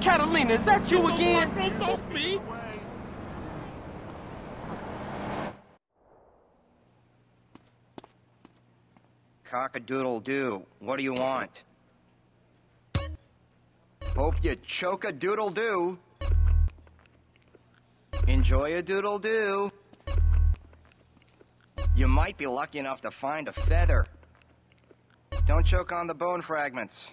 Catalina, is that you again? Me! Cock-a-doodle-doo. What do you want? Hope you choke-a-doodle-doo. Enjoy a doodle-doo. You might be lucky enough to find a feather. Don't choke on the bone fragments.